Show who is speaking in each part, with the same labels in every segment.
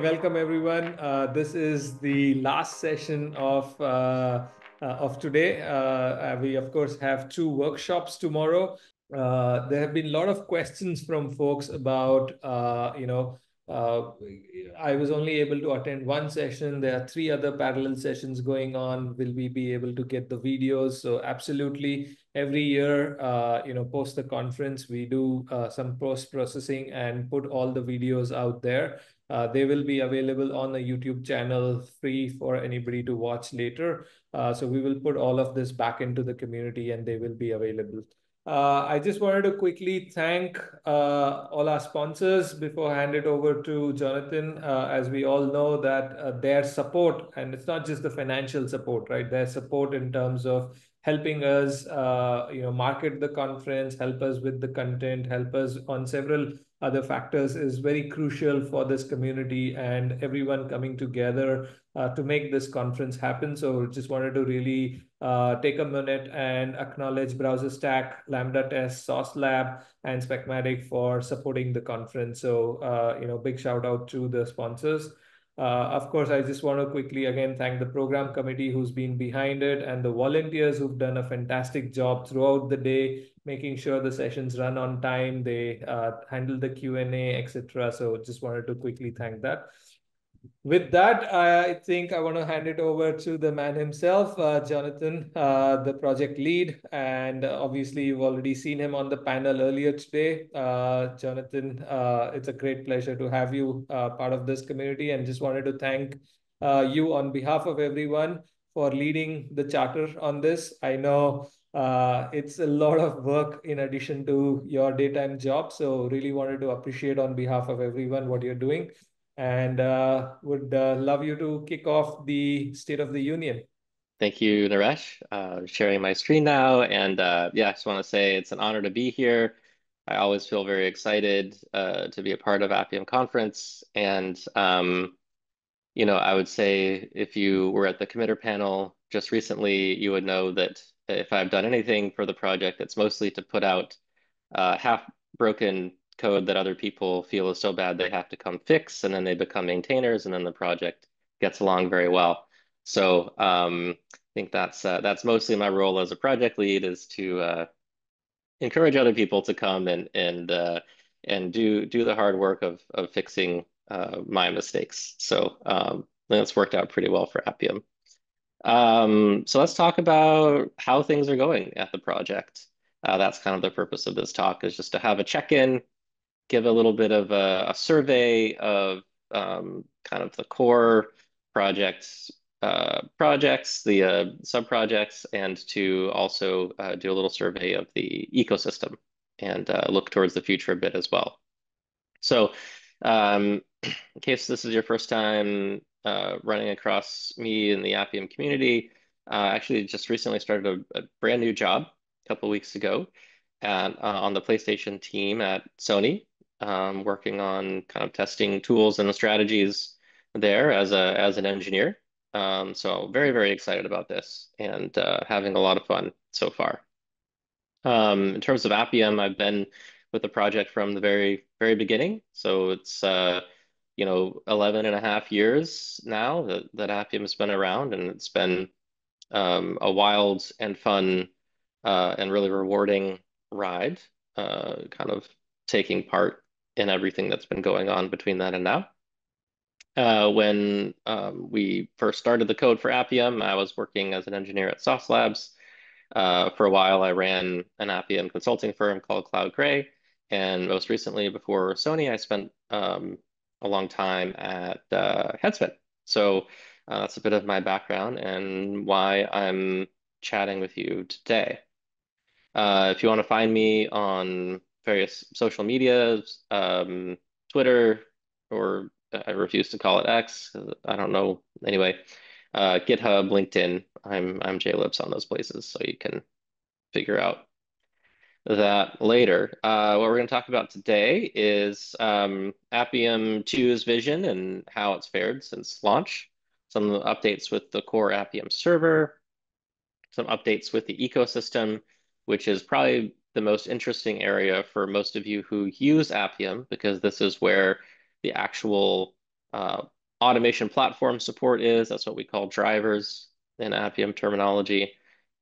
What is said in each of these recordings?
Speaker 1: Welcome, everyone. Uh, this is the last session of uh, uh, of today. Uh, we, of course, have two workshops tomorrow. Uh, there have been a lot of questions from folks about, uh, you know, I was only able to attend one session. There are three other parallel sessions going on. Will we be able to get the videos? So absolutely, every year, you know, post the conference, we do some post processing and put all the videos out there. Uh, they will be available on the YouTube channel free for anybody to watch later. Uh, so we will put all of this back into the community and they will be available. Uh, I just wanted to quickly thank uh, all our sponsors before I hand it over to Jonathan. Uh, as we all know that uh, their support, and it's not just the financial support, right? Their support in terms of helping us, uh, you know, market the conference, help us with the content, help us on several other factors is very crucial for this community and everyone coming together uh, to make this conference happen. So just wanted to really uh, take a minute and acknowledge BrowserStack, Lambda Test, Sauce Lab, and Specmatic for supporting the conference. So, uh, you know, big shout out to the sponsors. Uh, of course, I just want to quickly again thank the program committee who's been behind it and the volunteers who've done a fantastic job throughout the day, making sure the sessions run on time, they uh, handle the Q&A, etc. So just wanted to quickly thank that with that, I think I want to hand it over to the man himself, uh, Jonathan, uh, the project lead. And obviously, you've already seen him on the panel earlier today. Uh, Jonathan, uh, it's a great pleasure to have you uh, part of this community and just wanted to thank you on behalf of everyone for leading the charter on this. I know it's a lot of work in addition to your daytime job. So really wanted to appreciate on behalf of everyone what you're doing and uh, would uh, love you to kick off the State of the Union.
Speaker 2: Thank you, Naresh. Uh, sharing my screen now. And uh, yeah, I just want to say it's an honor to be here. I always feel very excited uh, to be a part of Appium Conference. And, um, you know, I would say if you were at the committer panel just recently, you would know that if I've done anything for the project, it's mostly to put out uh, half broken code that other people feel is so bad they have to come fix, and then they become maintainers, and then the project gets along very well. So um, I think that's uh, that's mostly my role as a project lead is to uh, encourage other people to come and and uh, and do do the hard work of of fixing uh, my mistakes. So um, that's worked out pretty well for Appium. Um, so let's talk about how things are going at the project. Uh, that's kind of the purpose of this talk is just to have a check-in, give a little bit of a, a survey of um, kind of the core projects, uh, projects, the uh, sub-projects, and to also uh, do a little survey of the ecosystem and uh, look towards the future a bit as well. So um, in case this is your first time uh, running across me in the Appium community, I actually just recently started a, a brand new job a couple weeks ago and uh, on the PlayStation team at Sony um, working on kind of testing tools and strategies there as a as an engineer. Um, so very very excited about this and uh, having a lot of fun so far. Um, in terms of Appium, I've been with the project from the very very beginning. So it's uh, you know 11 and a half years now that, that Appium has been around and it's been um, a wild and fun uh, and really rewarding ride, uh, kind of taking part in everything that's been going on between then and now. Uh, when um, we first started the code for Appium, I was working as an engineer at Sauce Labs. Uh, for a while, I ran an Appium consulting firm called Cloud Gray. And most recently, before Sony, I spent um, a long time at uh, Headspin. So uh, that's a bit of my background and why I'm chatting with you today. Uh, if you want to find me on various social medias, um, Twitter, or I refuse to call it X. I don't know. Anyway, uh, GitHub, LinkedIn. I'm I'm JLipps on those places, so you can figure out that later. Uh, what we're going to talk about today is um, Appium 2's vision and how it's fared since launch. Some updates with the core Appium server, some updates with the ecosystem, which is probably the most interesting area for most of you who use Appium, because this is where the actual uh, automation platform support is. That's what we call drivers in Appium terminology.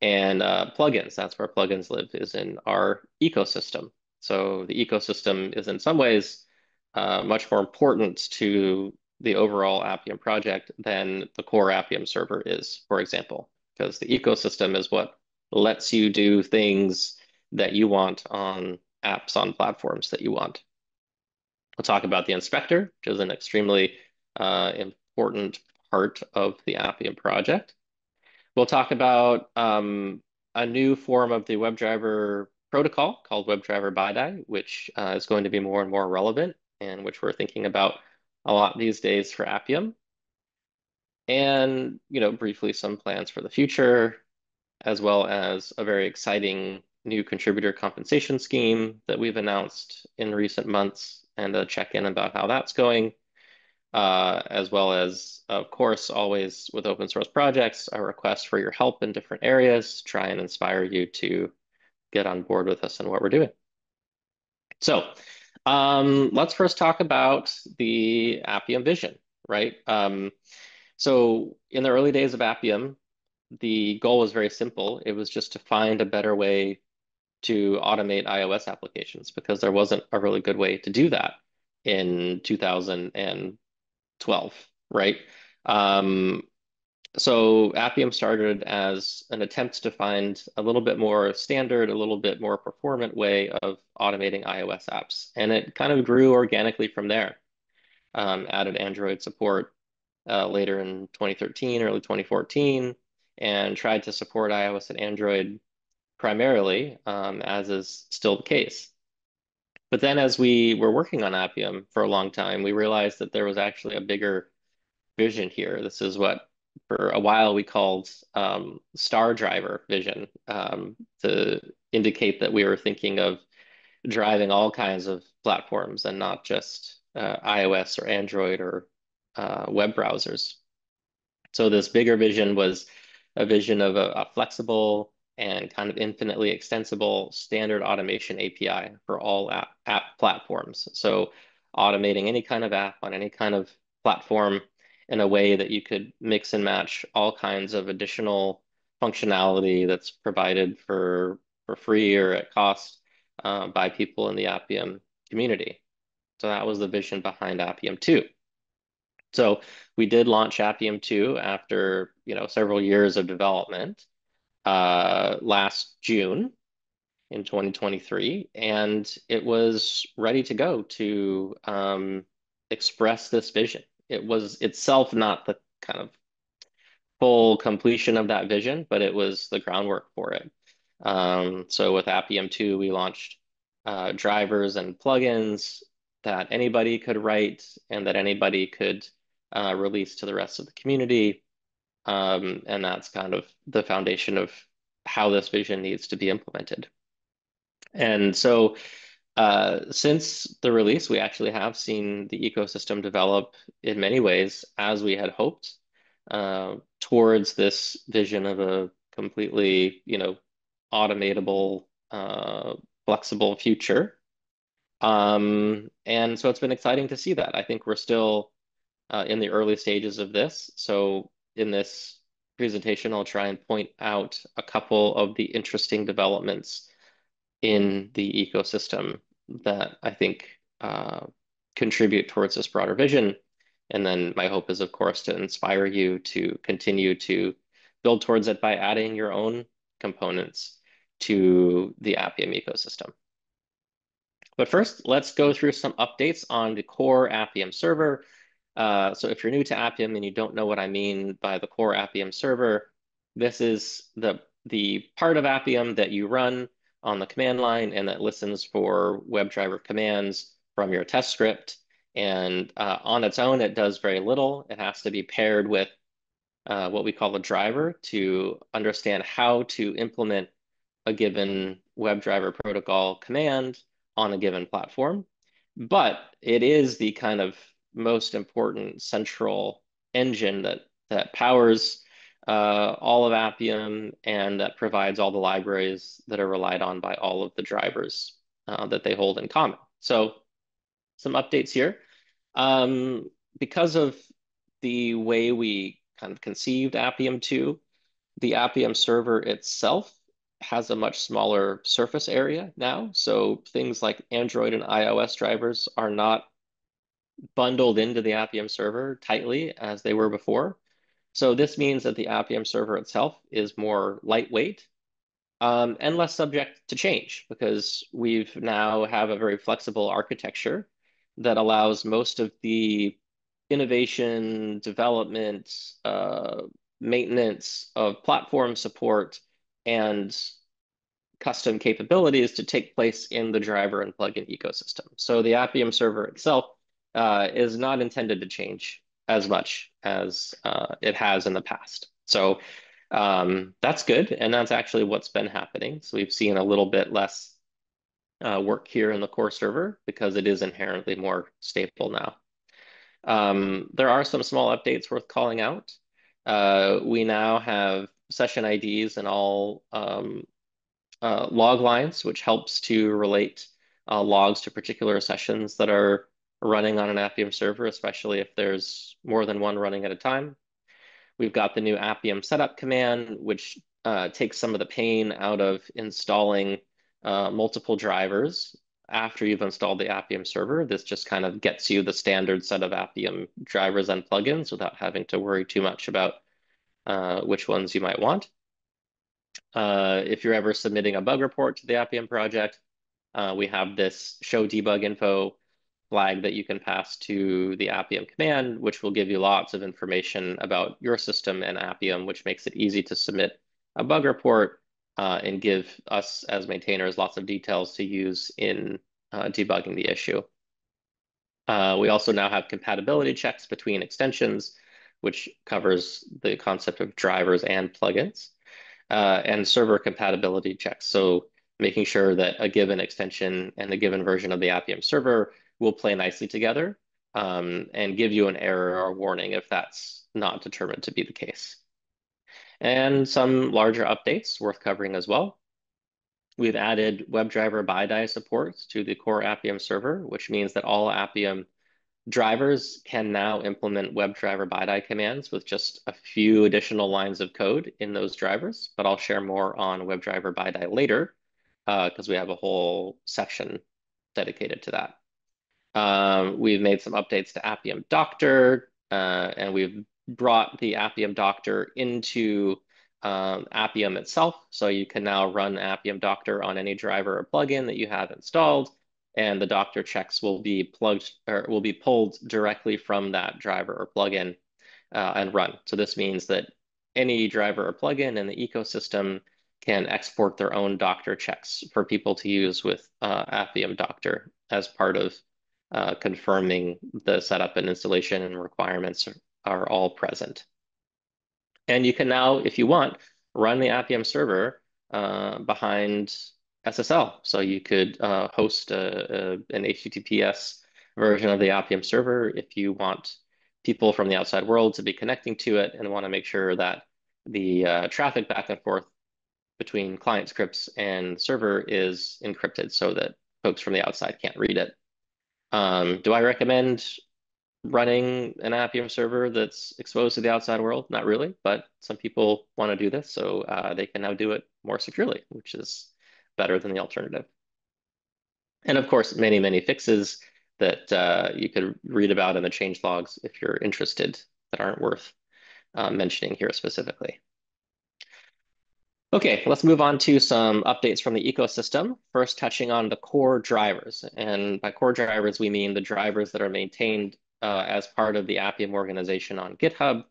Speaker 2: And uh, plugins, that's where plugins live, is in our ecosystem. So the ecosystem is in some ways uh, much more important to the overall Appium project than the core Appium server is, for example, because the ecosystem is what lets you do things that you want on apps on platforms that you want. We'll talk about the inspector, which is an extremely uh, important part of the Appium project. We'll talk about um, a new form of the WebDriver protocol called WebDriver BiDi, which uh, is going to be more and more relevant and which we're thinking about a lot these days for Appium. And, you know, briefly some plans for the future, as well as a very exciting new contributor compensation scheme that we've announced in recent months and a check-in about how that's going, uh, as well as, of course, always with open source projects, a request for your help in different areas, try and inspire you to get on board with us and what we're doing. So um, let's first talk about the Appium vision, right? Um, so in the early days of Appium, the goal was very simple. It was just to find a better way to automate iOS applications because there wasn't a really good way to do that in 2012, right? Um, so Appium started as an attempt to find a little bit more standard, a little bit more performant way of automating iOS apps. And it kind of grew organically from there. Um, added Android support uh, later in 2013, early 2014, and tried to support iOS and Android primarily, um, as is still the case. But then as we were working on Appium for a long time, we realized that there was actually a bigger vision here. This is what for a while we called um, star driver vision um, to indicate that we were thinking of driving all kinds of platforms and not just uh, iOS or Android or uh, web browsers. So this bigger vision was a vision of a, a flexible and kind of infinitely extensible standard automation API for all app, app platforms. So automating any kind of app on any kind of platform in a way that you could mix and match all kinds of additional functionality that's provided for for free or at cost uh, by people in the Appium community. So that was the vision behind Appium 2. So we did launch Appium 2 after you know several years of development uh, last June in 2023, and it was ready to go to um, express this vision it was itself not the kind of full completion of that vision, but it was the groundwork for it. Um, so with Appium 2, we launched uh, drivers and plugins that anybody could write and that anybody could uh, release to the rest of the community. Um, and that's kind of the foundation of how this vision needs to be implemented. And so uh, since the release, we actually have seen the ecosystem develop in many ways as we had hoped uh, towards this vision of a completely, you know, automatable, uh, flexible future. Um, and so it's been exciting to see that. I think we're still uh, in the early stages of this. So in this presentation, I'll try and point out a couple of the interesting developments in the ecosystem that I think uh, contribute towards this broader vision. And then my hope is, of course, to inspire you to continue to build towards it by adding your own components to the Appium ecosystem. But first, let's go through some updates on the core Appium server. Uh, so if you're new to Appium and you don't know what I mean by the core Appium server, this is the, the part of Appium that you run on the command line and that listens for WebDriver commands from your test script. And uh, on its own, it does very little. It has to be paired with uh, what we call a driver to understand how to implement a given WebDriver protocol command on a given platform. But it is the kind of most important central engine that that powers uh, all of Appium, and that provides all the libraries that are relied on by all of the drivers uh, that they hold in common. So some updates here. Um, because of the way we kind of conceived Appium 2, the Appium server itself has a much smaller surface area now. So things like Android and iOS drivers are not bundled into the Appium server tightly as they were before. So this means that the Appium server itself is more lightweight um, and less subject to change because we've now have a very flexible architecture that allows most of the innovation, development, uh, maintenance of platform support and custom capabilities to take place in the driver and plugin ecosystem. So the Appium server itself uh, is not intended to change as much as uh, it has in the past. So um, that's good. And that's actually what's been happening. So we've seen a little bit less uh, work here in the core server because it is inherently more stable now. Um, there are some small updates worth calling out. Uh, we now have session IDs and all um, uh, log lines, which helps to relate uh, logs to particular sessions that are running on an Appium server, especially if there's more than one running at a time. We've got the new Appium setup command, which uh, takes some of the pain out of installing uh, multiple drivers after you've installed the Appium server. This just kind of gets you the standard set of Appium drivers and plugins without having to worry too much about uh, which ones you might want. Uh, if you're ever submitting a bug report to the Appium project, uh, we have this show debug info flag that you can pass to the Appium command, which will give you lots of information about your system and Appium, which makes it easy to submit a bug report uh, and give us as maintainers lots of details to use in uh, debugging the issue. Uh, we also now have compatibility checks between extensions, which covers the concept of drivers and plugins, uh, and server compatibility checks. So making sure that a given extension and a given version of the Appium server will play nicely together um, and give you an error or warning if that's not determined to be the case. And some larger updates worth covering as well. We've added WebDriver BiDi support to the core Appium server, which means that all Appium drivers can now implement WebDriver BiDi commands with just a few additional lines of code in those drivers, but I'll share more on WebDriver BiDi later because uh, we have a whole section dedicated to that. Um, we've made some updates to Appium Doctor, uh, and we've brought the Appium Doctor into um, Appium itself. So you can now run Appium Doctor on any driver or plugin that you have installed, and the Doctor checks will be plugged or will be pulled directly from that driver or plugin uh, and run. So this means that any driver or plugin in the ecosystem can export their own Doctor checks for people to use with uh, Appium Doctor as part of uh, confirming the setup and installation and requirements are, all present. And you can now, if you want, run the Appium server uh, behind SSL. So you could uh, host a, a, an HTTPS version of the Appium server if you want people from the outside world to be connecting to it and want to make sure that the uh, traffic back and forth between client scripts and server is encrypted so that folks from the outside can't read it. Um, do I recommend running an Appium server that's exposed to the outside world? Not really, but some people want to do this, so uh, they can now do it more securely, which is better than the alternative. And of course, many, many fixes that uh, you could read about in the change logs if you're interested that aren't worth uh, mentioning here specifically. Okay, let's move on to some updates from the ecosystem. First, touching on the core drivers. And by core drivers, we mean the drivers that are maintained uh, as part of the Appium organization on GitHub,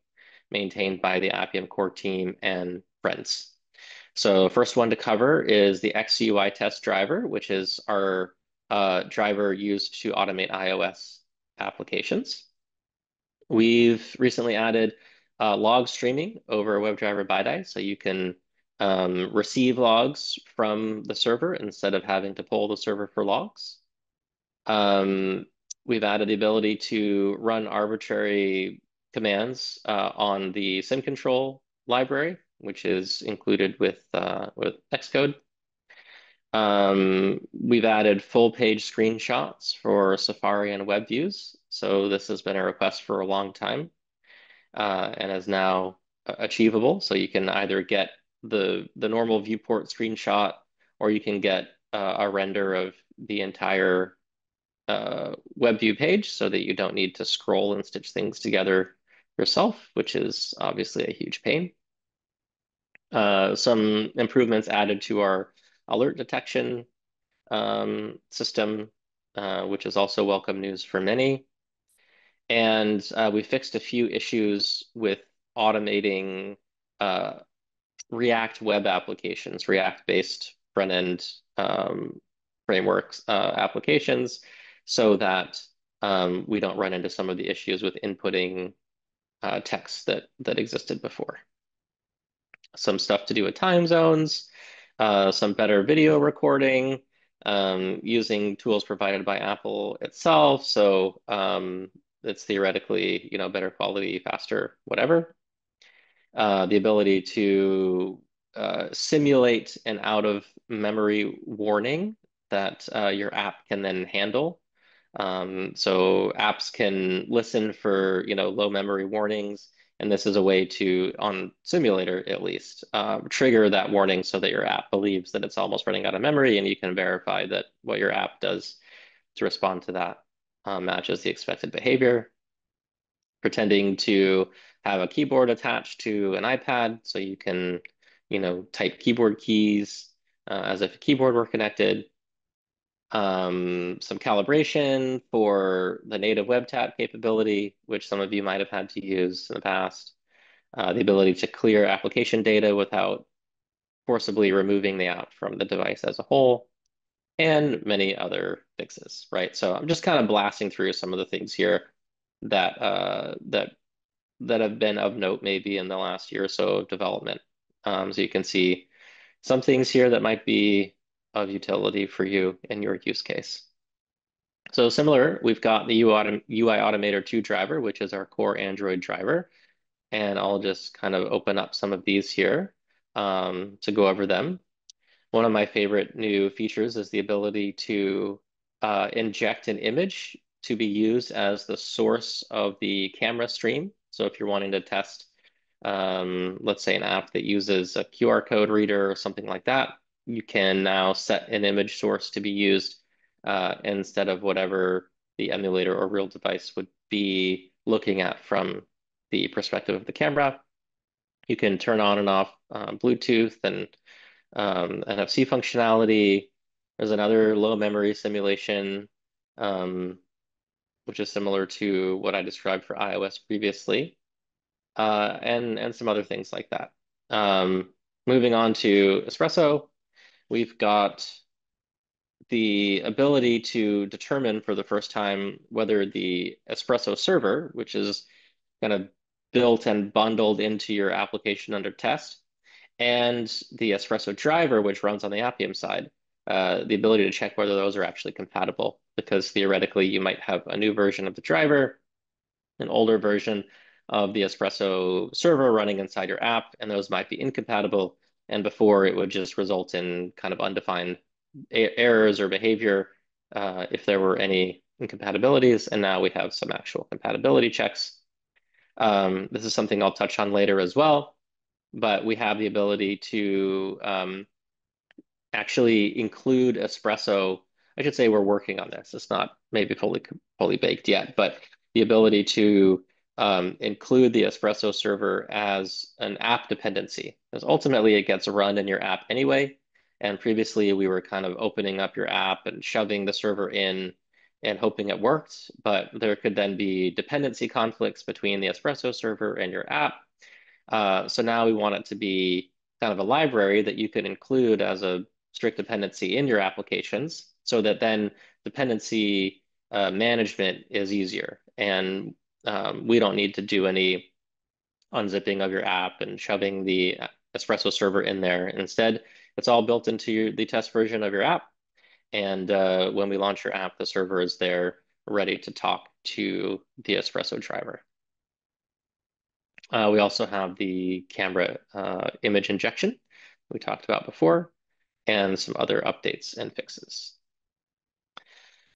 Speaker 2: maintained by the Appium core team and friends. So first one to cover is the XCUITest driver, which is our uh, driver used to automate iOS applications. We've recently added uh, log streaming over WebDriver BiDi, so you can um, receive logs from the server instead of having to pull the server for logs. Um, we've added the ability to run arbitrary commands uh, on the simctl library, which is included with, uh, with Xcode. Um, we've added full page screenshots for Safari and web views. So this has been a request for a long time uh, and is now achievable. So you can either get the, the normal viewport screenshot or you can get uh, a render of the entire uh, web view page so that you don't need to scroll and stitch things together yourself, which is obviously a huge pain. Uh, some improvements added to our alert detection um, system, uh, which is also welcome news for many. And uh, we fixed a few issues with automating uh, React web applications, React-based front-end um, frameworks uh, applications, so that um, we don't run into some of the issues with inputting uh, text that that existed before. Some stuff to do with time zones, uh, some better video recording, um, using tools provided by Apple itself. So um, it's theoretically, you know, better quality, faster, whatever. Uh, the ability to uh, simulate an out of memory warning that uh, your app can then handle. Um, so apps can listen for, you know, low memory warnings and this is a way to, on simulator at least, uh, trigger that warning so that your app believes that it's almost running out of memory and you can verify that what your app does to respond to that uh, matches the expected behavior. Pretending to have a keyboard attached to an iPad so you can, you know, type keyboard keys uh, as if a keyboard were connected. Um, some calibration for the native web tap capability, which some of you might have had to use in the past. Uh, the ability to clear application data without forcibly removing the app from the device as a whole, and many other fixes, right? So I'm just kind of blasting through some of the things here that uh, that that have been of note maybe in the last year or so of development. Um, so you can see some things here that might be of utility for you in your use case. So similar, we've got the UiAutomator2 driver, which is our core Android driver. And I'll just kind of open up some of these here um, to go over them. One of my favorite new features is the ability to uh, inject an image to be used as the source of the camera stream. So if you're wanting to test, um, let's say an app that uses a QR code reader or something like that, you can now set an image source to be used uh, instead of whatever the emulator or real device would be looking at from the perspective of the camera. You can turn on and off uh, Bluetooth and um, NFC functionality. There's another low memory simulation, um, which is similar to what I described for iOS previously, uh, and, and some other things like that. Um, moving on to Espresso, we've got the ability to determine for the first time whether the Espresso server, which is kind of built and bundled into your application under test, and the Espresso driver, which runs on the Appium side, uh, the ability to check whether those are actually compatible, because theoretically you might have a new version of the driver, an older version of the Espresso server running inside your app, and those might be incompatible. And before it would just result in kind of undefined errors or behavior uh, if there were any incompatibilities. And now we have some actual compatibility checks. Um, this is something I'll touch on later as well, but we have the ability to um, actually include espresso. I should say we're working on this. It's not maybe fully fully baked yet, but the ability to um, include the espresso server as an app dependency, because ultimately it gets run in your app anyway. And previously we were kind of opening up your app and shoving the server in and hoping it worked, but there could then be dependency conflicts between the espresso server and your app. Uh, so now we want it to be kind of a library that you can include as a strict dependency in your applications so that then dependency uh, management is easier. And um, we don't need to do any unzipping of your app and shoving the espresso server in there. Instead, it's all built into your, the test version of your app. And uh, when we launch your app, the server is there ready to talk to the espresso driver. Uh, we also have the camera uh, image injection we talked about before. And some other updates and fixes.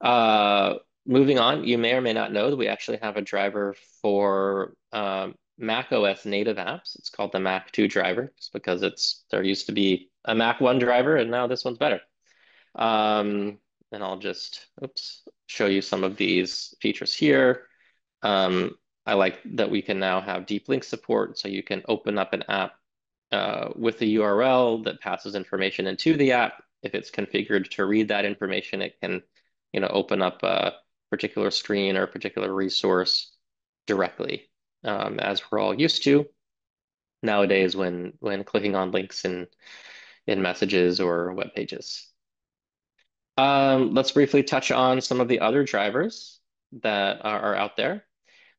Speaker 2: Uh, moving on, you may or may not know that we actually have a driver for um, Mac OS native apps. It's called the Mac 2 driver, just because it's there used to be a Mac 1 driver, and now this one's better. Um, and I'll just oops show you some of these features here. Um, I like that we can now have deep link support, so you can open up an app uh, with the URL that passes information into the app. If it's configured to read that information, it can, you know, open up a particular screen or a particular resource directly, um, as we're all used to nowadays when when clicking on links in in messages or web pages. Um, let's briefly touch on some of the other drivers that are, are out there.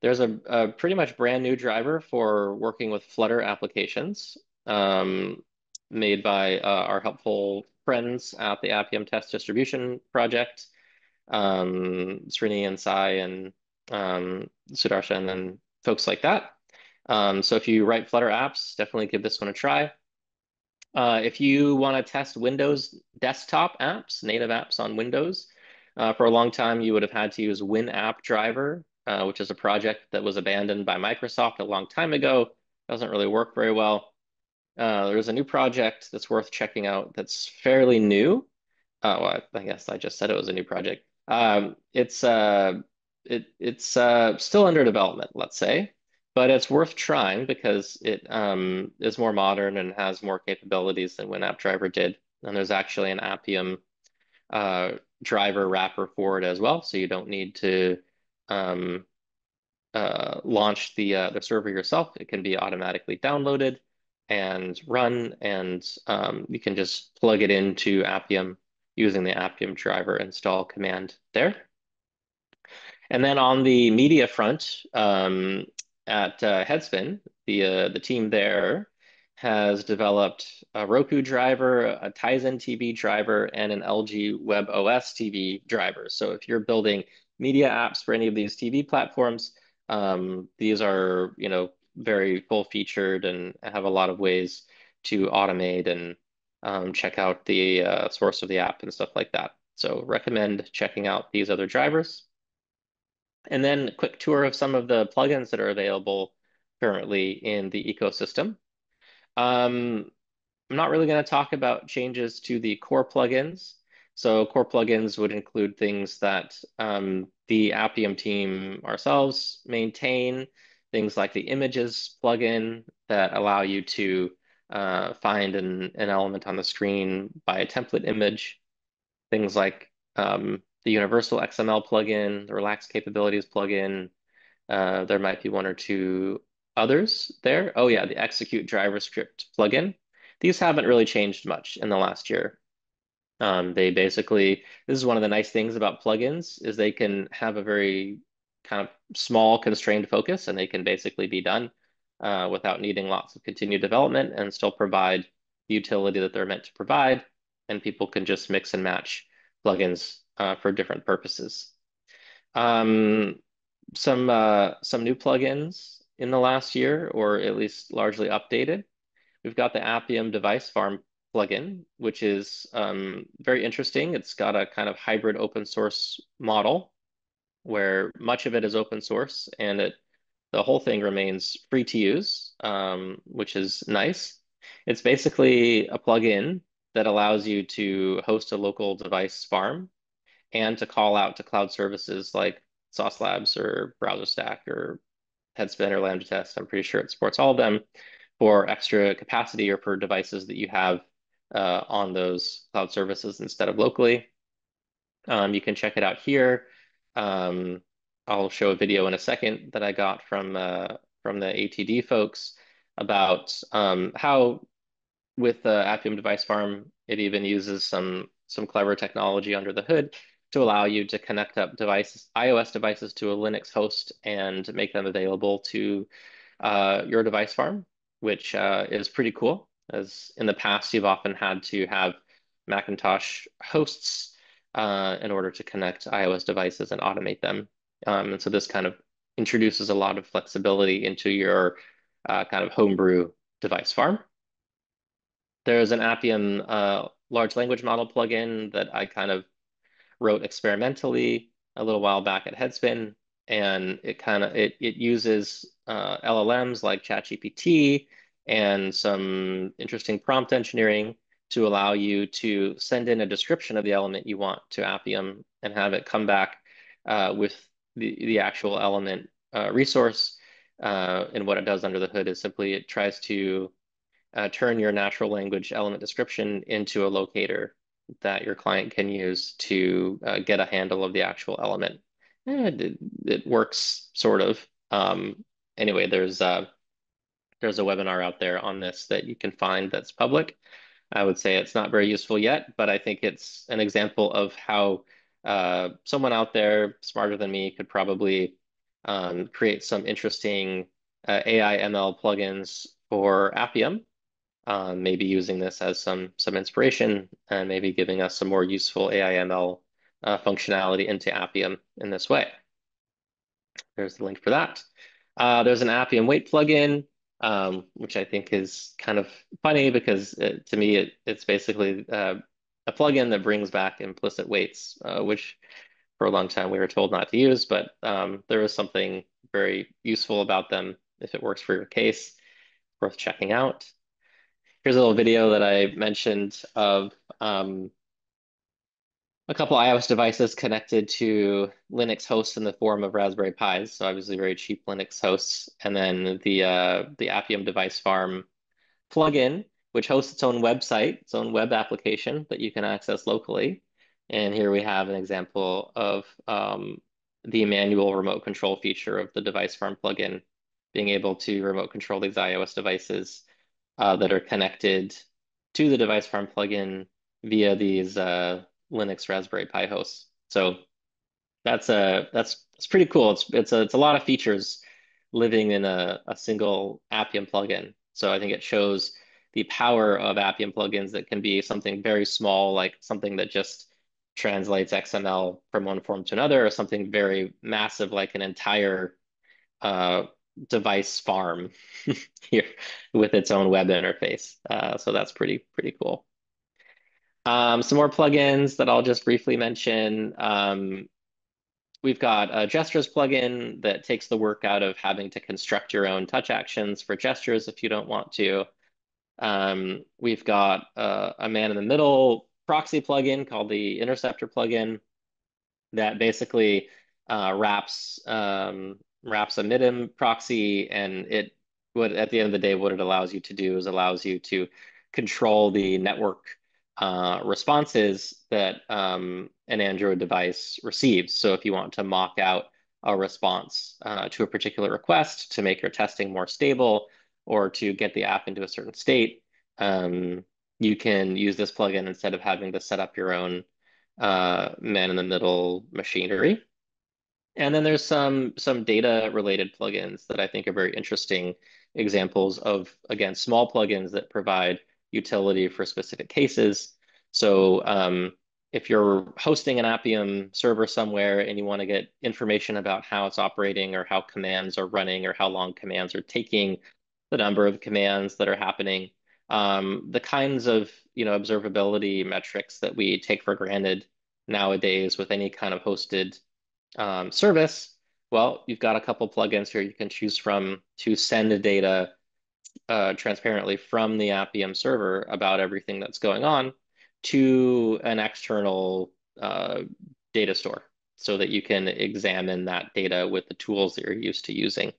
Speaker 2: There's a, a, pretty much brand new driver for working with Flutter applications um, made by uh, our helpful friends at the Appium Test Distribution Project, um, Srini and Sai and um, Sudarshan and folks like that. Um, so if you write Flutter apps, definitely give this one a try. Uh, if you want to test Windows desktop apps, native apps on Windows, uh, for a long time you would have had to use WinApp Driver, uh, which is a project that was abandoned by Microsoft a long time ago. Doesn't really work very well. Uh, there's a new project that's worth checking out that's fairly new. Uh, well, I, guess I just said it was a new project. Um, it's uh, it, it's uh, still under development, let's say but it's worth trying because it um, is more modern and has more capabilities than WinApp Driver did. And there's actually an Appium uh, driver wrapper for it as well, so you don't need to um, uh, launch the uh, the server yourself. It can be automatically downloaded and run, and um, you can just plug it into Appium using the Appium driver install command there. And then on the media front, um, at uh, Headspin, the uh, the team there has developed a Roku driver, a Tizen TV driver, and an LG Web OS TV driver. So if you're building media apps for any of these TV platforms, um, these are you know very full featured and have a lot of ways to automate and um, check out the uh, source of the app and stuff like that. So recommend checking out these other drivers. And then a quick tour of some of the plugins that are available currently in the ecosystem. Um, I'm not really going to talk about changes to the core plugins. So core plugins would include things that um, the Appium team ourselves maintain, things like the images plugin that allow you to uh, find an, an element on the screen by a template image, things like um, the Universal XML plugin, the Relax Capabilities plugin. Uh, there might be one or two others there. Oh yeah, the Execute Driver Script plugin. These haven't really changed much in the last year. Um, they basically, this is one of the nice things about plugins is they can have a very kind of small constrained focus and they can basically be done uh, without needing lots of continued development and still provide the utility that they're meant to provide. And people can just mix and match plugins uh, for different purposes. Um, some uh, some new plugins in the last year, or at least largely updated. We've got the Appium Device Farm plugin, which is um, very interesting. It's got a kind of hybrid open source model where much of it is open source and it the whole thing remains free to use, um, which is nice. It's basically a plugin that allows you to host a local device farm and to call out to cloud services like Sauce Labs or BrowserStack or Headspin or Lambda Test. I'm pretty sure it supports all of them for extra capacity or for devices that you have uh, on those cloud services instead of locally. Um, you can check it out here. Um, I'll show a video in a second that I got from uh, from the ATD folks about um, how with the Appium Device Farm, it even uses some some clever technology under the hood to allow you to connect up devices, iOS devices to a Linux host and make them available to uh, your device farm, which uh, is pretty cool. As in the past, you've often had to have Macintosh hosts uh, in order to connect iOS devices and automate them. Um, and so this kind of introduces a lot of flexibility into your uh, kind of homebrew device farm. There's an Appium uh, large language model plugin that I kind of wrote experimentally a little while back at Headspin, and it kind of it it uses uh, LLMs like ChatGPT and some interesting prompt engineering to allow you to send in a description of the element you want to Appium and have it come back uh, with the the actual element uh, resource. Uh, and what it does under the hood is simply it tries to uh, turn your natural language element description into a locator that your client can use to uh, get a handle of the actual element. And it, it works sort of. Um, anyway, there's uh, there's a webinar out there on this that you can find that's public. I would say it's not very useful yet, but I think it's an example of how uh, someone out there smarter than me could probably um, create some interesting uh, AI ML plugins for Appium um, maybe using this as some some inspiration and maybe giving us some more useful AI/ML uh, functionality into Appium in this way. There's the link for that. Uh, there's an Appium wait plugin, um, which I think is kind of funny because it, to me it, it's basically uh, a plugin that brings back implicit waits, uh, which for a long time we were told not to use, but um, there is something very useful about them if it works for your case, worth checking out. Here's a little video that I mentioned of um, a couple iOS devices connected to Linux hosts in the form of Raspberry Pis, so obviously very cheap Linux hosts, and then the uh, the Appium Device Farm plugin, which hosts its own website, its own web application that you can access locally. And here we have an example of um, the manual remote control feature of the Device Farm plugin, being able to remote control these iOS devices uh, that are connected to the device farm plugin via these uh, Linux Raspberry Pi hosts. So that's a uh, that's it's pretty cool. It's it's a it's a lot of features living in a, a single Appium plugin. So I think it shows the power of Appium plugins that can be something very small, like something that just translates XML from one form to another, or something very massive, like an entire uh, device farm here with its own web interface. Uh, so that's pretty, pretty cool. Um, some more plugins that I'll just briefly mention. Um, we've got a gestures plugin that takes the work out of having to construct your own touch actions for gestures if you don't want to. Um, we've got uh, a man in the middle proxy plugin called the interceptor plugin that basically uh, wraps um, wraps a MITM proxy and it what at the end of the day what it allows you to do is allows you to control the network uh, responses that um, an Android device receives. So if you want to mock out a response uh, to a particular request to make your testing more stable or to get the app into a certain state, um, you can use this plugin instead of having to set up your own uh, man-in-the-middle machinery. And then there's some some data related plugins that I think are very interesting examples of, again, small plugins that provide utility for specific cases. So um, if you're hosting an Appium server somewhere and you want to get information about how it's operating or how commands are running or how long commands are taking, the number of commands that are happening, um, the kinds of you know observability metrics that we take for granted nowadays with any kind of hosted um, service, well, you've got a couple plugins here you can choose from to send the data uh, transparently from the Appium server about everything that's going on to an external uh, data store so that you can examine that data with the tools that you're used to using.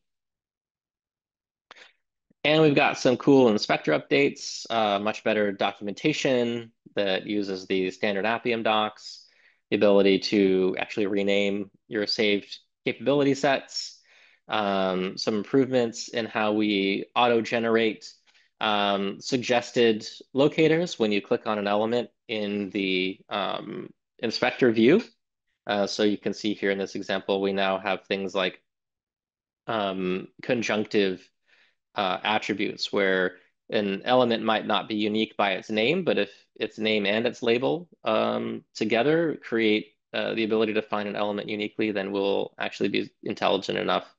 Speaker 2: And we've got some cool inspector updates, uh, much better documentation that uses the standard Appium docs, the ability to actually rename your saved capability sets, um, some improvements in how we auto-generate um, suggested locators when you click on an element in the um, inspector view. Uh, so you can see here in this example, we now have things like um, conjunctive uh, attributes where an element might not be unique by its name, but if its name and its label um, together create uh, the ability to find an element uniquely, then we'll actually be intelligent enough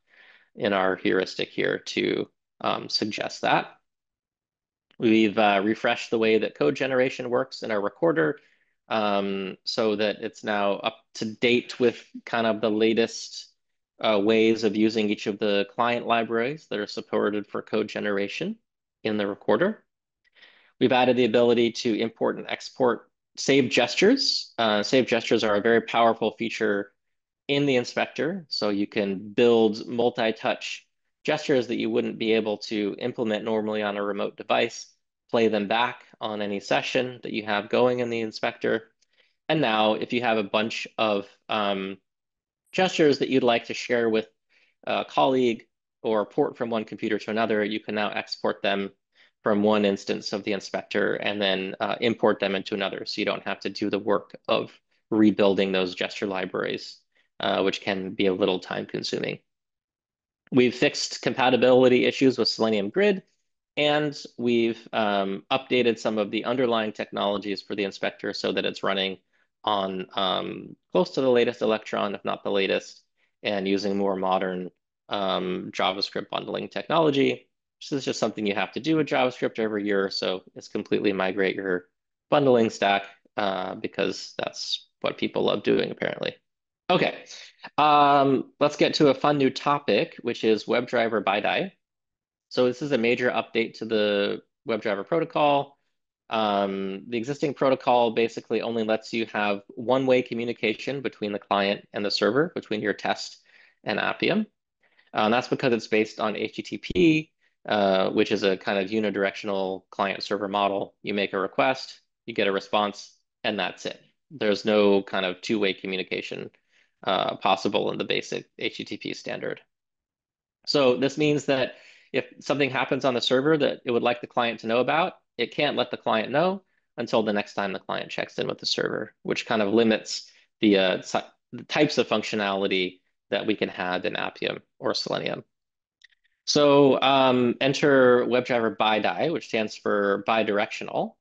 Speaker 2: in our heuristic here to um, suggest that. We've uh, refreshed the way that code generation works in our recorder um, so that it's now up to date with kind of the latest uh, ways of using each of the client libraries that are supported for code generation in the recorder. We've added the ability to import and export save gestures. Uh, saved gestures are a very powerful feature in the inspector. So you can build multi-touch gestures that you wouldn't be able to implement normally on a remote device, play them back on any session that you have going in the inspector. And now if you have a bunch of um, gestures that you'd like to share with a colleague or port from one computer to another, you can now export them from one instance of the inspector and then uh, import them into another. So you don't have to do the work of rebuilding those gesture libraries, uh, which can be a little time consuming. We've fixed compatibility issues with Selenium Grid, and we've um, updated some of the underlying technologies for the inspector so that it's running on um, close to the latest Electron, if not the latest, and using more modern um, JavaScript bundling technology. This is just something you have to do with JavaScript every year, so it's completely migrate your bundling stack uh, because that's what people love doing apparently. Okay, um, let's get to a fun new topic, which is WebDriver BiDi. So this is a major update to the WebDriver protocol. Um, the existing protocol basically only lets you have one-way communication between the client and the server, between your test and Appium. And that's because it's based on HTTP, uh, which is a kind of unidirectional client-server model. You make a request, you get a response, and that's it. There's no kind of two-way communication uh, possible in the basic HTTP standard. So this means that if something happens on the server that it would like the client to know about, it can't let the client know until the next time the client checks in with the server, which kind of limits the, uh, the types of functionality that we can have in Appium or Selenium. So um, enter WebDriver BiDi, which stands for bidirectional.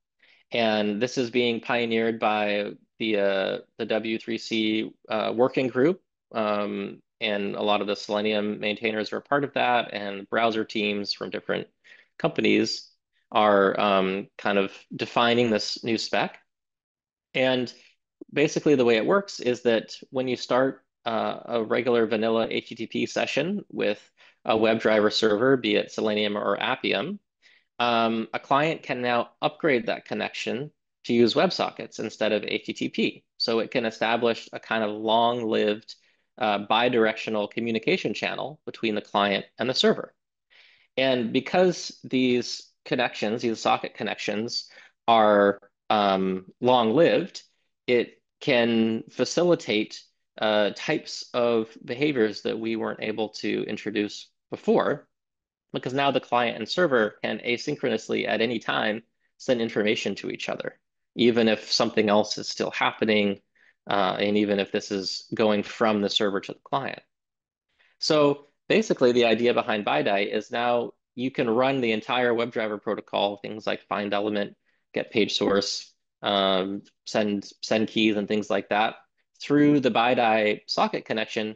Speaker 2: And this is being pioneered by the, uh, the W3C uh, working group. Um, and a lot of the Selenium maintainers are part of that, and browser teams from different companies are um, kind of defining this new spec. And basically the way it works is that when you start uh, a regular vanilla HTTP session with a WebDriver server, be it Selenium or Appium, um, a client can now upgrade that connection to use WebSockets instead of HTTP. So it can establish a kind of long-lived uh, bidirectional communication channel between the client and the server. And because these connections, these socket connections, are um, long-lived, it can facilitate uh, types of behaviors that we weren't able to introduce before, because now the client and server can asynchronously at any time send information to each other, even if something else is still happening, uh, and even if this is going from the server to the client. So basically the idea behind BiDi is now you can run the entire WebDriver protocol, things like find element, get page source, um, send, send keys and things like that through the BiDi socket connection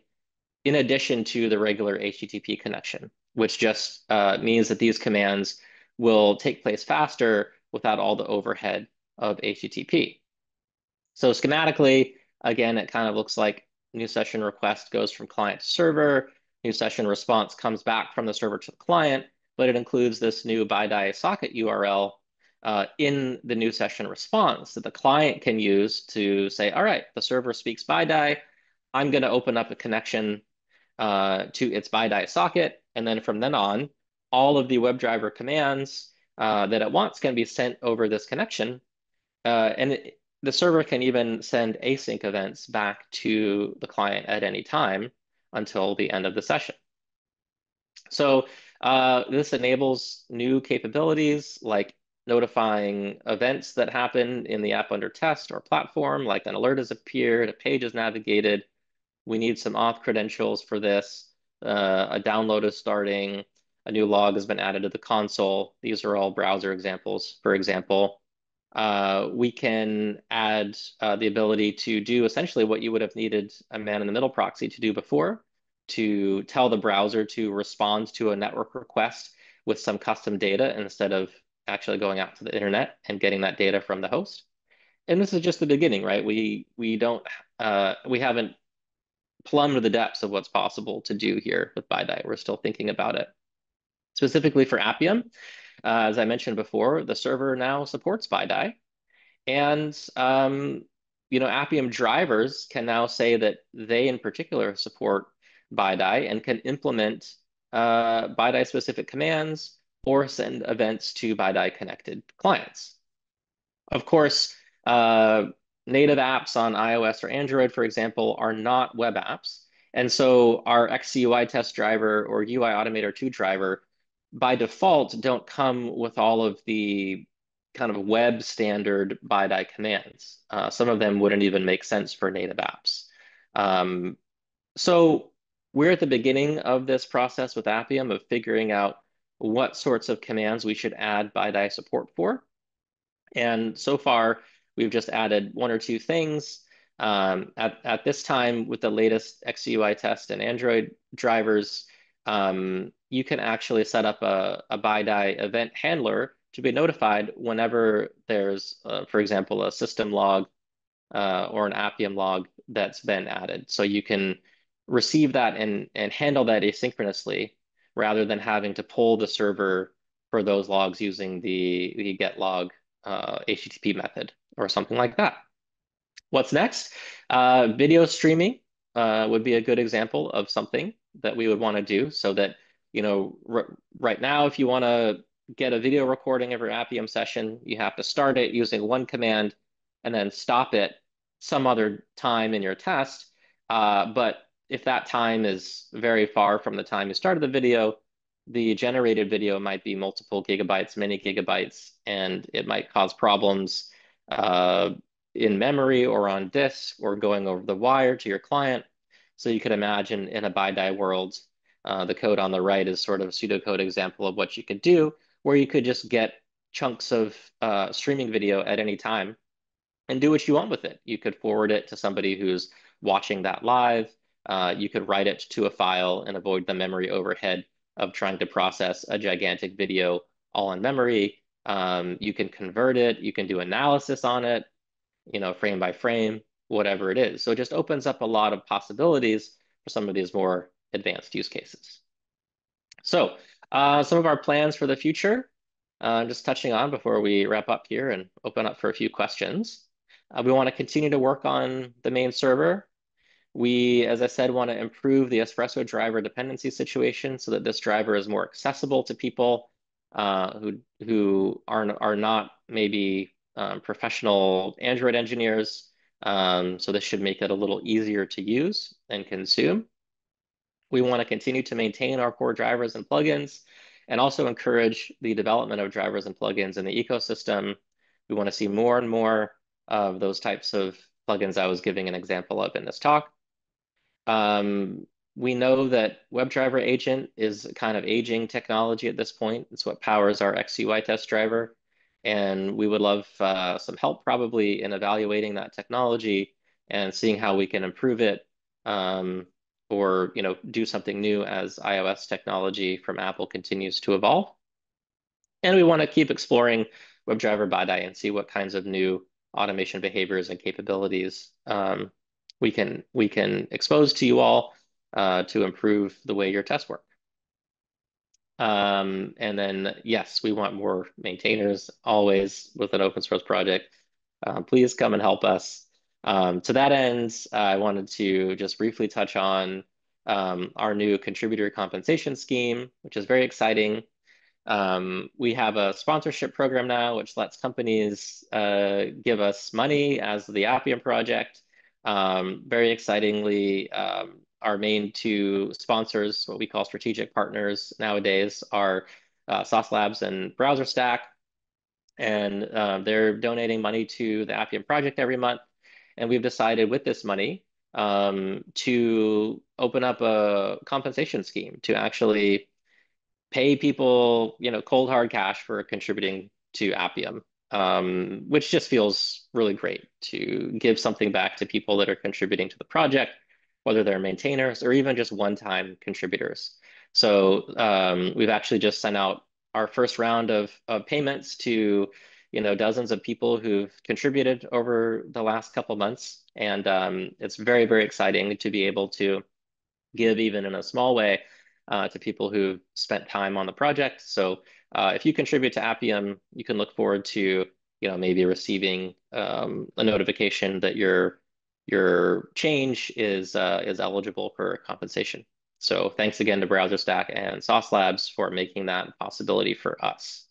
Speaker 2: in addition to the regular HTTP connection, which just uh, means that these commands will take place faster without all the overhead of HTTP. So schematically, again, it kind of looks like new session request goes from client to server, new session response comes back from the server to the client, but it includes this new BiDi socket URL uh, in the new session response that the client can use to say, all right, the server speaks BiDi. I'm going to open up a connection uh, to its BiDi socket. And then from then on, all of the WebDriver commands uh, that it wants can be sent over this connection. Uh, and it, the server can even send async events back to the client at any time until the end of the session. So uh, this enables new capabilities like notifying events that happen in the app under test or platform, like an alert has appeared, a page is navigated. We need some auth credentials for this. Uh, a download is starting. A new log has been added to the console. These are all browser examples, for example. Uh, we can add uh, the ability to do essentially what you would have needed a man-in-the-middle proxy to do before, to tell the browser to respond to a network request with some custom data instead of actually going out to the internet and getting that data from the host. And this is just the beginning, right? We we don't uh, we haven't plumbed the depths of what's possible to do here with BiDi. We're still thinking about it. Specifically for Appium, uh, as I mentioned before, the server now supports BiDi. And um, you know, Appium drivers can now say that they in particular support BiDi and can implement uh, BiDi specific commands or send events to BiDi connected clients. Of course, uh, native apps on iOS or Android, for example, are not web apps. And so our XCUITest driver or UiAutomator2 driver by default don't come with all of the kind of web standard BiDi commands. Uh, some of them wouldn't even make sense for native apps. Um, so we're at the beginning of this process with Appium of figuring out what sorts of commands we should add BiDi support for. And so far, we've just added one or two things. Um, at, at this time, with the latest XCUITest and Android drivers, um, you can actually set up a, a BiDi event handler to be notified whenever there's, uh, for example, a system log uh, or an Appium log that's been added. So you can receive that and, and handle that asynchronously rather than having to pull the server for those logs using the, the get log uh, HTTP method or something like that. What's next? Uh, video streaming uh, would be a good example of something that we would want to do so that, you know, right now, if you want to get a video recording of your Appium session, you have to start it using one command and then stop it some other time in your test. Uh, but if that time is very far from the time you started the video, the generated video might be multiple gigabytes, many gigabytes, and it might cause problems uh, in memory or on disk or going over the wire to your client. So you could imagine in a BiDi world, uh, the code on the right is sort of a pseudocode example of what you could do, where you could just get chunks of uh, streaming video at any time and do what you want with it. You could forward it to somebody who's watching that live. Uh, you could write it to a file and avoid the memory overhead of trying to process a gigantic video all in memory. Um, you can convert it, you can do analysis on it, you know, frame by frame, whatever it is. So it just opens up a lot of possibilities for some of these more advanced use cases. So uh, some of our plans for the future, uh, just touching on before we wrap up here and open up for a few questions. Uh, we want to continue to work on the main server. We, as I said, want to improve the Espresso driver dependency situation so that this driver is more accessible to people uh, who who are are not maybe um, professional Android engineers. Um, so this should make it a little easier to use and consume. We want to continue to maintain our core drivers and plugins and also encourage the development of drivers and plugins in the ecosystem. We want to see more and more of those types of plugins I was giving an example of in this talk. Um, we know that WebDriverAgent is kind of aging technology at this point. It's what powers our XCUITest driver. And we would love uh, some help probably in evaluating that technology and seeing how we can improve it um, or you know do something new as iOS technology from Apple continues to evolve. And we want to keep exploring WebDriver BiDi and see what kinds of new automation behaviors and capabilities um, we can we can expose to you all uh, to improve the way your tests work. Um, and then, yes, we want more maintainers always with an open source project. Uh, please come and help us. Um, to that end, I wanted to just briefly touch on um, our new contributor compensation scheme, which is very exciting. Um, we have a sponsorship program now, which lets companies uh, give us money as the Appium project. Um, very excitingly, um, our main two sponsors, what we call strategic partners nowadays, are uh, Sauce Labs and BrowserStack. And uh, they're donating money to the Appium project every month. And we've decided with this money um, to open up a compensation scheme to actually pay people, you know, cold hard cash for contributing to Appium, um, which just feels really great to give something back to people that are contributing to the project whether they're maintainers or even just one-time contributors. So um, we've actually just sent out our first round of, of payments to you know dozens of people who've contributed over the last couple months, and um, it's very very exciting to be able to give even in a small way uh, to people who spent time on the project. So uh, if you contribute to Appium, you can look forward to you know maybe receiving um, a notification that your your change is uh, is eligible for compensation. So thanks again to BrowserStack and Sauce Labs for making that possibility for us.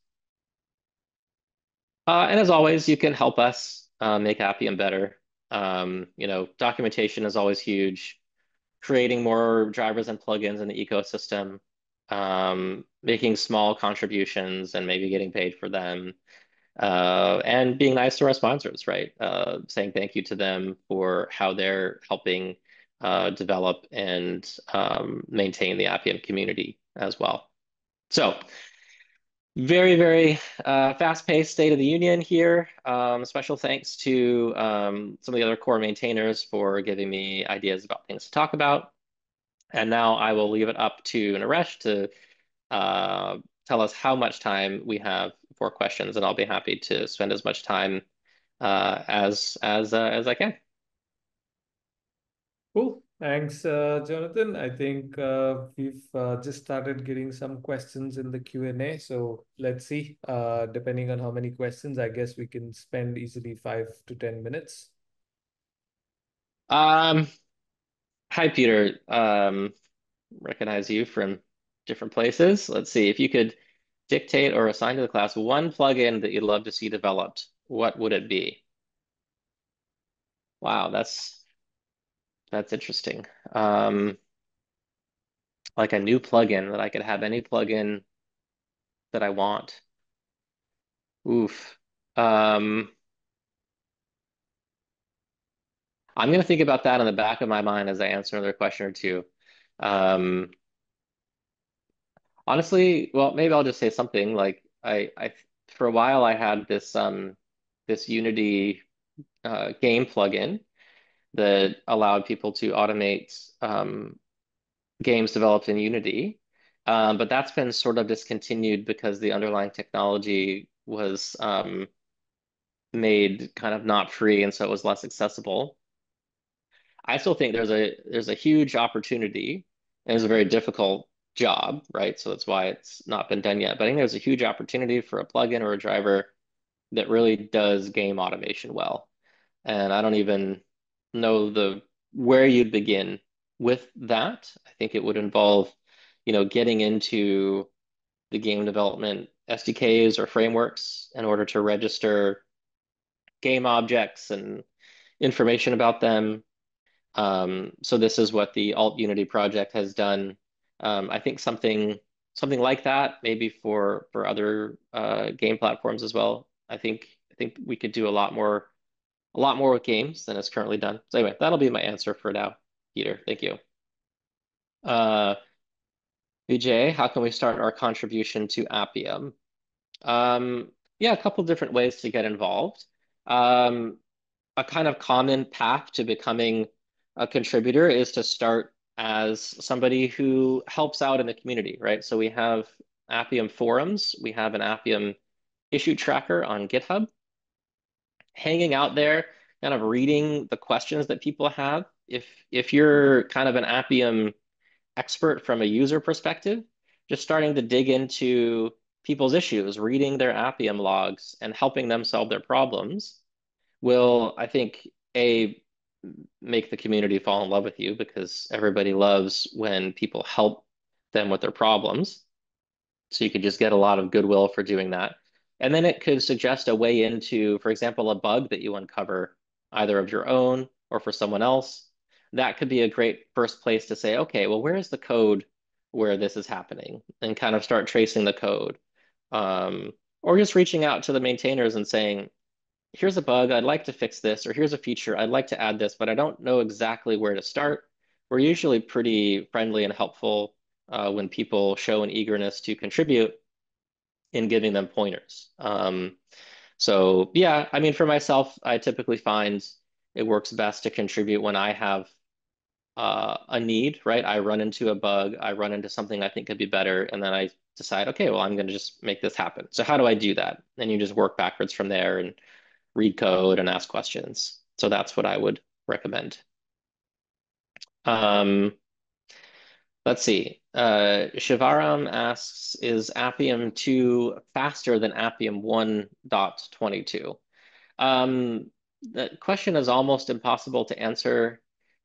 Speaker 2: Uh, and as always, you can help us uh, make Appium better. Um, you know, documentation is always huge. Creating more drivers and plugins in the ecosystem, um, making small contributions and maybe getting paid for them, uh, and being nice to our sponsors, right? Uh, saying thank you to them for how they're helping uh, develop and um, maintain the Appium community as well. So very, very uh, fast-paced State of the Union here. Um, special thanks to um, some of the other core maintainers for giving me ideas about things to talk about. And now I will leave it up to Naresh to uh, tell us how much time we have for questions, and I'll be happy to spend as much time uh, as as uh, as I can.
Speaker 1: Cool. Thanks, uh, Jonathan. I think uh, we've uh, just started getting some questions in the Q&A. So let's see. Uh, depending on how many questions, I guess we can spend easily five to 10 minutes.
Speaker 2: Um, hi, Peter. Um, recognize you from different places. Let's see if you could dictate or assign to the class one plugin that you'd love to see developed. What would it be? Wow, that's that's interesting. Um, like a new plugin that I could have any plugin that I want. Oof. Um, I'm going to think about that in the back of my mind as I answer another question or two. Um, honestly, well, maybe I'll just say something like I, I for a while I had this um this Unity uh, game plugin that allowed people to automate um, games developed in Unity. Um, but that's been sort of discontinued because the underlying technology was um, made kind of not free, and so it was less accessible. I still think there's a there's a huge opportunity, and it's a very difficult job, right? So that's why it's not been done yet. But I think there's a huge opportunity for a plugin or a driver that really does game automation well. And I don't even know the where you'd begin with that. I think it would involve, you know, getting into the game development SDKs or frameworks in order to register game objects and information about them. Um, so this is what the AltUnity project has done. Um, I think something something like that, maybe for for other uh, game platforms as well. I think I think we could do a lot more a lot more with games than is currently done. So anyway, that'll be my answer for now, Peter. Thank you. Uh, Vijay, how can we start our contribution to Appium? Um, yeah, a couple different ways to get involved. Um, a kind of common path to becoming a contributor is to start as somebody who helps out in the community, right? So we have Appium forums, we have an Appium issue tracker on GitHub hanging out there, kind of reading the questions that people have. If if you're kind of an Appium expert from a user perspective, just starting to dig into people's issues, reading their Appium logs and helping them solve their problems will, I think, a make the community fall in love with you because everybody loves when people help them with their problems. So you could just get a lot of goodwill for doing that. And then it could suggest a way into, for example, a bug that you uncover either of your own or for someone else. That could be a great first place to say, okay, well, where is the code where this is happening? And kind of start tracing the code. Um, or just reaching out to the maintainers and saying, here's a bug, I'd like to fix this, or here's a feature, I'd like to add this, but I don't know exactly where to start. We're usually pretty friendly and helpful uh, when people show an eagerness to contribute in giving them pointers. Um, so yeah, I mean, for myself, I typically find it works best to contribute when I have uh, a need, right? I run into a bug, I run into something I think could be better, and then I decide, okay, well, I'm going to just make this happen. So how do I do that? And you just work backwards from there and read code and ask questions. So that's what I would recommend. Um, let's see. Uh, Shivaram asks, is Appium 2 faster than Appium 1.22? Um, the question is almost impossible to answer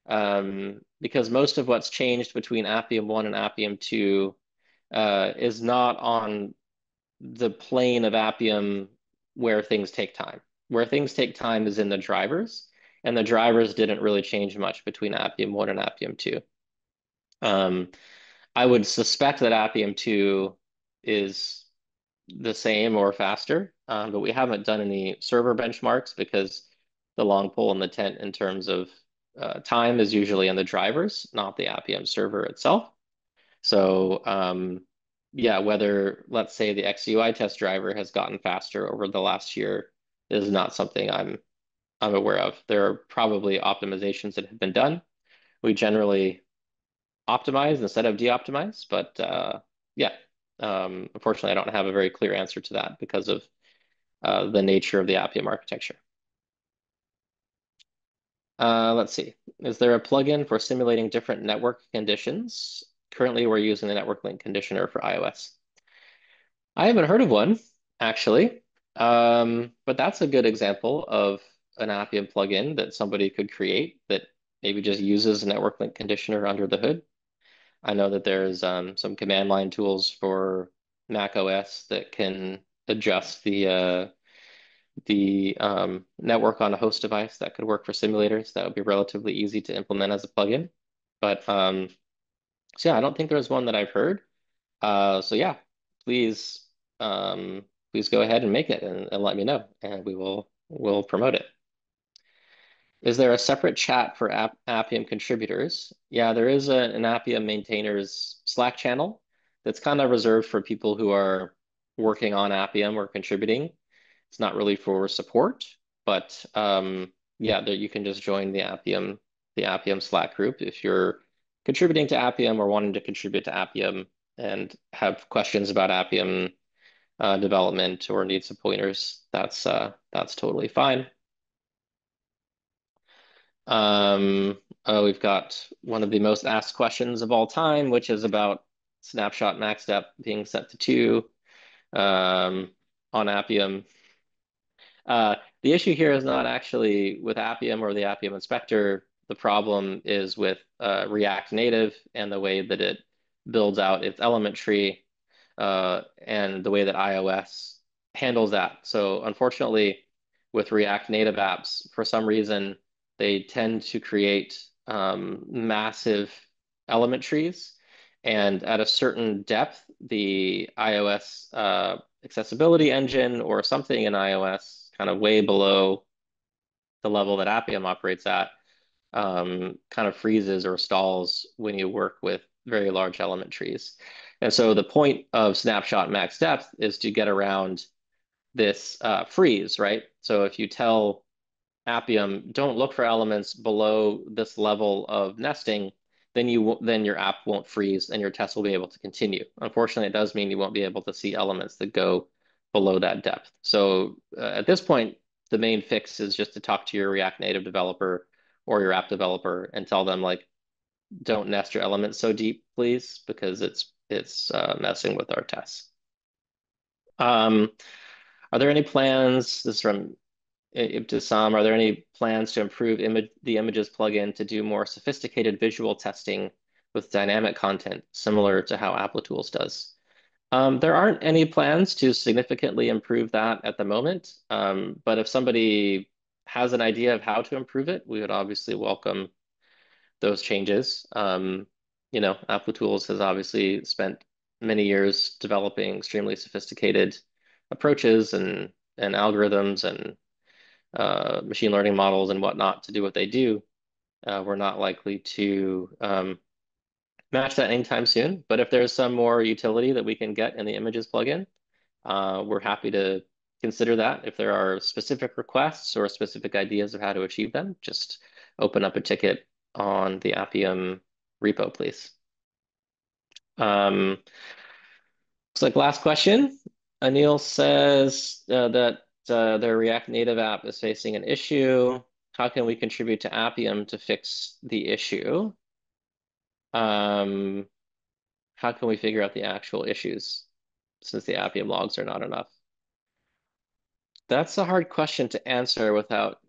Speaker 2: um, because most of what's changed between Appium 1 and Appium 2 uh, is not on the plane of Appium where things take time. Where things take time is in the drivers, and the drivers didn't really change much between Appium 1 and Appium 2. Um, I would suspect that Appium 2 is the same or faster, um, but we haven't done any server benchmarks because the long pole in the tent in terms of uh, time is usually in the drivers, not the Appium server itself. So um, yeah, whether let's say the XCUITest driver has gotten faster over the last year is not something I'm I'm aware of. There are probably optimizations that have been done. We generally optimize instead of de-optimize, but uh, yeah, um, unfortunately, I don't have a very clear answer to that because of uh, the nature of the Appium architecture. Uh, let's see. Is there a plugin for simulating different network conditions? Currently, we're using the network link conditioner for iOS. I haven't heard of one, actually, um, but that's a good example of an Appium plugin that somebody could create that maybe just uses a network link conditioner under the hood. I know that there's um, some command line tools for Mac OS that can adjust the uh, the um, network on a host device that could work for simulators. That would be relatively easy to implement as a plugin. But um, so yeah, I don't think there's one that I've heard. Uh, so yeah, please um, please go ahead and make it and, and let me know, and we will will promote it. Is there a separate chat for App Appium contributors? Yeah, there is a, an Appium maintainers Slack channel that's kind of reserved for people who are working on Appium or contributing. It's not really for support, but um, yeah, there, you can just join the Appium the Appium Slack group if you're contributing to Appium or wanting to contribute to Appium and have questions about Appium uh, development or need some pointers. That's uh, that's totally fine. Um, oh, we've got one of the most asked questions of all time, which is about snapshot max depth being set to two um, on Appium. Uh, the issue here is not actually with Appium or the Appium inspector. The problem is with uh, React Native and the way that it builds out its element tree uh, and the way that iOS handles that. So unfortunately, with React Native apps, for some reason, they tend to create um, massive element trees. And at a certain depth, the iOS uh, accessibility engine or something in iOS kind of way below the level that Appium operates at um, kind of freezes or stalls when you work with very large element trees. And so the point of snapshot max depth is to get around this uh, freeze, right? So if you tell Appium, don't look for elements below this level of nesting, then you then your app won't freeze and your test will be able to continue. Unfortunately, it does mean you won't be able to see elements that go below that depth. So uh, at this point, the main fix is just to talk to your React Native developer or your app developer and tell them like, don't nest your elements so deep, please, because it's it's uh, messing with our tests. Um, are there any plans? This is from Ibtisam, are there any plans to improve image, the images plugin to do more sophisticated visual testing with dynamic content, similar to how Applitools does? Um, there aren't any plans to significantly improve that at the moment, um, but if somebody has an idea of how to improve it, we would obviously welcome those changes. Um, you know, Applitools has obviously spent many years developing extremely sophisticated approaches and and algorithms and uh, machine learning models and whatnot to do what they do, uh, we're not likely to um, match that anytime soon. But if there's some more utility that we can get in the images plugin, uh, we're happy to consider that. If there are specific requests or specific ideas of how to achieve them, just open up a ticket on the Appium repo, please. Um, looks like last question. Anil says uh, that uh, their React Native app is facing an issue. How can we contribute to Appium to fix the issue? Um, how can we figure out the actual issues since the Appium logs are not enough? That's a hard question to answer without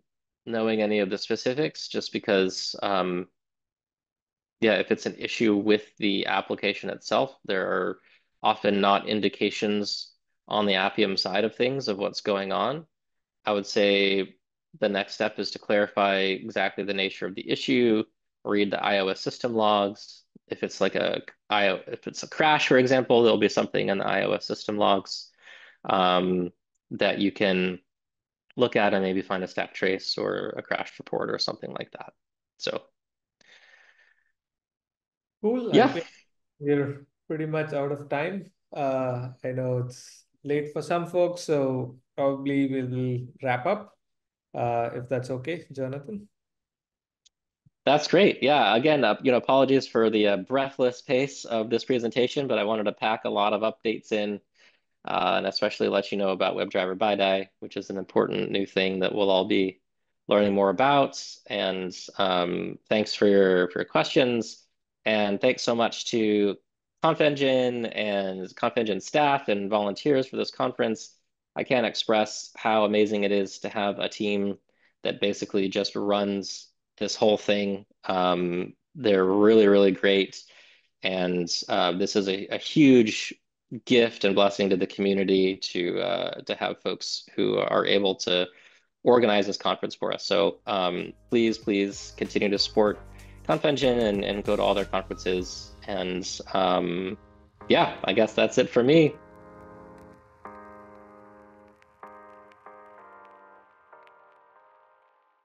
Speaker 2: knowing any of the specifics, just because, um, yeah, if it's an issue with the application itself, there are often not indications on the Appium side of things of what's going on. I would say the next step is to clarify exactly the nature of the issue, read the iOS system logs. If it's like a if it's a crash, for example, there'll be something in the iOS system logs um, that you can look at and maybe find a stack trace or a crash report or something like that. So
Speaker 1: cool.
Speaker 2: Yeah.
Speaker 1: we're pretty much out of time. Uh, I know it's late for some folks, so probably we'll wrap up uh, if that's okay, Jonathan.
Speaker 2: That's great. Yeah. Again, uh, you know, apologies for the uh, breathless pace of this presentation, but I wanted to pack a lot of updates in uh, and especially let you know about WebDriver BiDi, which is an important new thing that we'll all be learning more about. And um, thanks for your, for your questions. And thanks so much to ConfEngine and ConfEngine staff and volunteers for this conference. I can't express how amazing it is to have a team that basically just runs this whole thing. Um, they're really, really great. And uh, this is a, a huge gift and blessing to the community to uh, to have folks who are able to organize this conference for us. So um, please, please continue to support ConfEngine and, and go to all their conferences. And um, yeah, I guess that's it for me.